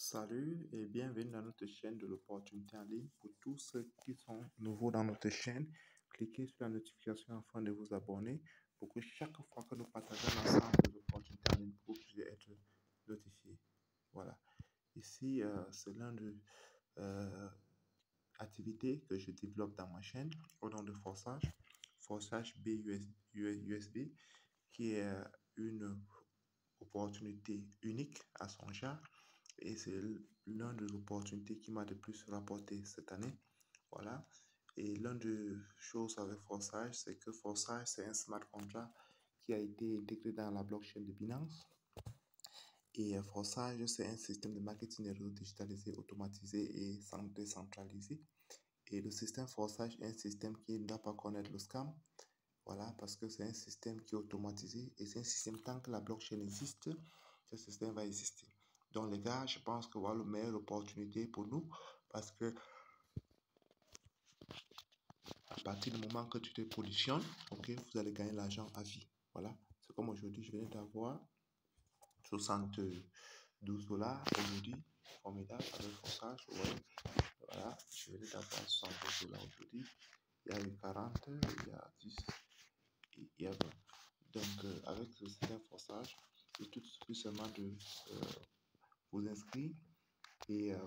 Salut et bienvenue dans notre chaîne de l'opportunité en ligne. Pour tous ceux qui sont nouveaux dans notre chaîne, cliquez sur la notification afin de vous abonner pour que chaque fois que nous partageons ensemble des opportunités en ligne, vous puissiez être notifié. Voilà. Ici, euh, c'est l'un de euh, activités que je développe dans ma chaîne au nom de Forçage, Forçage BUSB, qui est euh, une opportunité unique à son genre et c'est l'une des opportunités qui m'a le plus rapporté cette année. Voilà. Et l'une des choses avec Forçage, c'est que Forçage, c'est un smart contract qui a été intégré dans la blockchain de Binance. Et Forçage, c'est un système de marketing et réseau digitalisé, automatisé et décentralisé. Et le système Forçage est un système qui ne doit pas connaître le scam. Voilà, parce que c'est un système qui est automatisé et c'est un système tant que la blockchain existe, ce système va exister. Donc, les gars, je pense que voilà la meilleure opportunité pour nous parce que à partir du moment que tu te positionnes, ok, vous allez gagner l'argent à vie. Voilà. C'est comme aujourd'hui, je viens d'avoir 72 dollars aujourd'hui. Formidable avec forçage. Voilà. Je viens d'avoir 72 dollars aujourd'hui. Il y a eu 40, il y a 10, il y a 20. Donc, euh, avec ce système forçage, il tout suffit seulement de euh, vous inscrire et euh,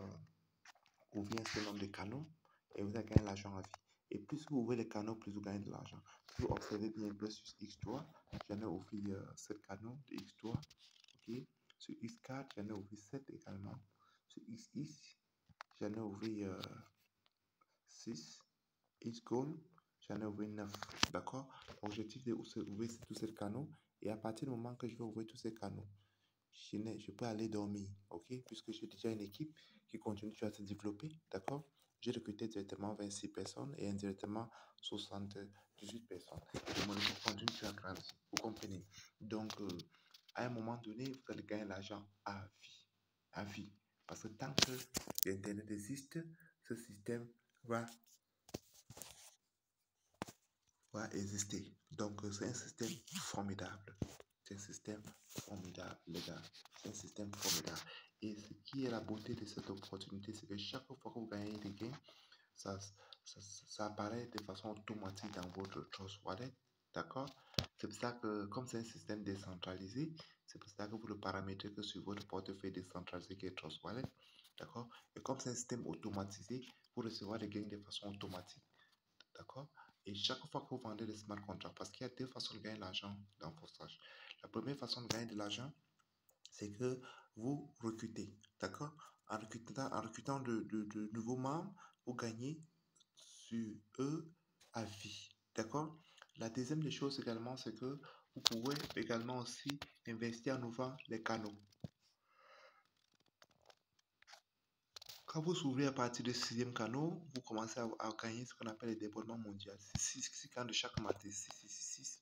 ouvrir un certain nombre de canaux et vous allez gagner l'argent à vie. Et plus vous ouvrez les canaux, plus vous gagnez de l'argent. Si vous observez bien plus sur X3, j'en ai ouvert euh, 7 canaux de X3. ok? Sur X4, j'en ai ouvert 7 également. Sur XX, j'en ai ouvert euh, 6. Xgold, j'en ai ouvert 9. D'accord? L'objectif est d'ouvrir tous ces canaux. Et à partir du moment que je vais ouvrir tous ces canaux, je, je peux aller dormir, ok? Puisque j'ai déjà une équipe qui continue à se développer, d'accord? J'ai recruté directement 26 personnes et indirectement 78 personnes. Et mon équipe continue à grandir, vous comprenez? Donc, euh, à un moment donné, vous allez gagner l'argent à vie, à vie. Parce que tant que l'Internet existe, ce système va, va exister. Donc, c'est un système formidable. C'est un système formidable, les. C'est un système formidable. Et ce qui est la beauté de cette opportunité, c'est que chaque fois que vous gagnez des gains, ça, ça, apparaît de façon automatique dans votre Trust Wallet. D'accord? C'est pour ça que, comme c'est un système décentralisé, c'est pour ça que vous le paramétrez que sur votre portefeuille décentralisé qui est Trust Wallet. D'accord? Et comme c'est un système automatisé, vous recevez des gains de façon automatique. D'accord? Et chaque fois que vous vendez des smart contracts, parce qu'il y a deux façons de gagner de l'argent dans Postage. La première façon de gagner de l'argent, c'est que vous recrutez. D'accord? En recrutant, en recrutant de, nouveaux membres, vous gagnez sur eux à vie. D'accord? La deuxième des choses également, c'est que vous pouvez également aussi investir en ouvrant les canaux. Quand vous ouvrez à partir du sixième canal, vous commencez à, gagner ce qu'on appelle le débordement mondial. C'est 6 canaux de chaque matin. 6, 6, 6,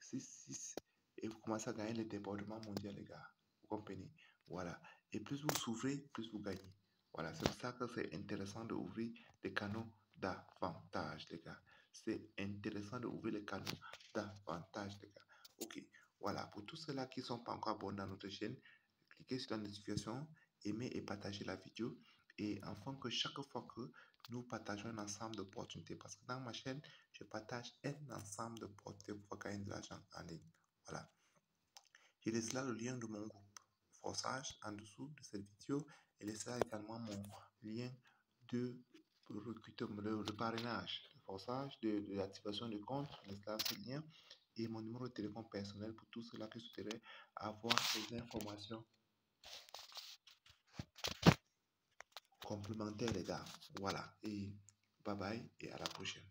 6, 6. Et vous commencez à gagner le débordement mondial, les gars. Vous comprenez? Voilà. Et plus vous s'ouvrez, plus vous gagnez. Voilà. C'est pour ça que c'est intéressant d'ouvrir des canaux d'avantage, les gars. C'est intéressant d'ouvrir les canaux d'avantage, les gars. Ok. Voilà. Pour tous ceux-là qui ne sont pas encore abonnés à notre chaîne, cliquez sur la notification, aimez et partagez la vidéo et afin que chaque fois que nous partageons un ensemble d'opportunités, parce que dans ma chaîne, je partage un ensemble d'opportunités pour gagner de l'argent en ligne. Voilà. Je laisse là le lien de mon groupe Forçage en dessous de cette vidéo et laisse là également mon lien de recrutement, le parrainage, de forçage, de, de l'activation de compte. Je laisse là ce lien et mon numéro de téléphone personnel pour tous ceux-là qui souhaiteraient avoir ces informations complémentaires, les gars. Voilà. Et bye bye et à la prochaine.